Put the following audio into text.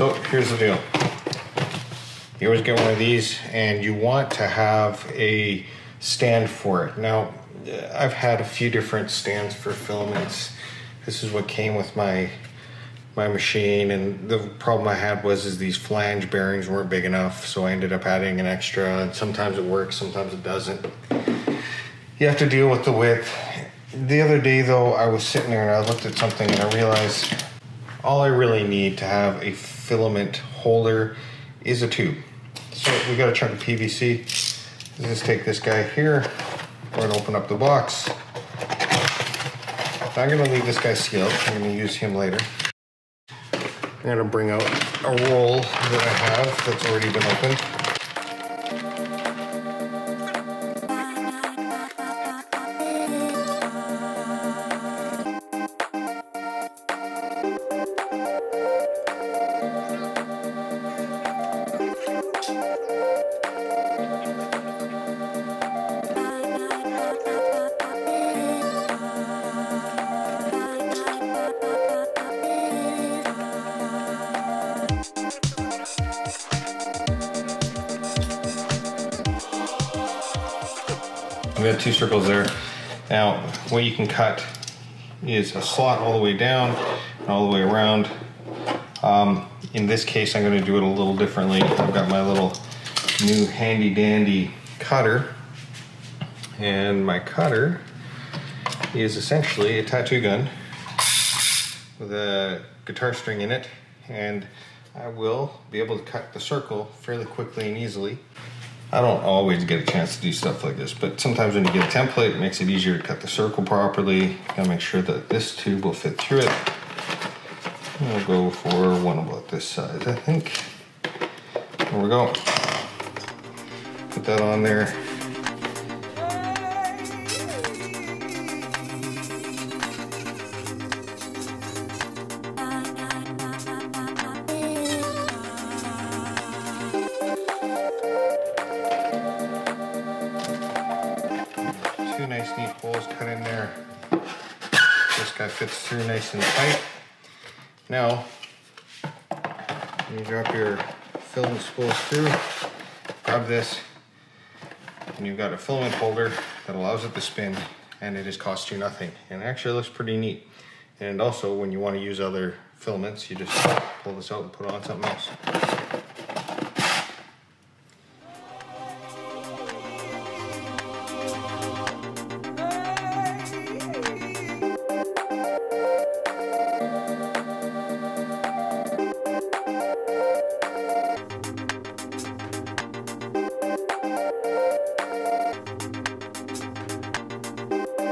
So here's the deal. You always get one of these and you want to have a stand for it. Now, uh, I've had a few different stands for filaments. This is what came with my my machine and the problem I had was is these flange bearings weren't big enough so I ended up adding an extra and sometimes it works sometimes it doesn't you have to deal with the width the other day though I was sitting there and I looked at something and I realized all I really need to have a filament holder is a tube. So we got a chunk of PVC let's just take this guy here we're gonna open up the box. I'm gonna leave this guy sealed I'm gonna use him later. I'm gonna bring out a roll that I have that's already been opened. We got two circles there. Now, what you can cut is a slot all the way down and all the way around. Um, in this case, I'm going to do it a little differently. I've got my little new handy dandy cutter, and my cutter is essentially a tattoo gun with a guitar string in it, and I will be able to cut the circle fairly quickly and easily. I don't always get a chance to do stuff like this, but sometimes when you get a template, it makes it easier to cut the circle properly. Gotta make sure that this tube will fit through it. I'll go for one about this size, I think. There we go. Put that on there. Two nice neat holes cut in there. This guy fits through nice and tight. Now, you drop your filament spools through, grab this, and you've got a filament holder that allows it to spin, and it has cost you nothing. And it actually looks pretty neat. And also, when you want to use other filaments, you just pull this out and put on something else.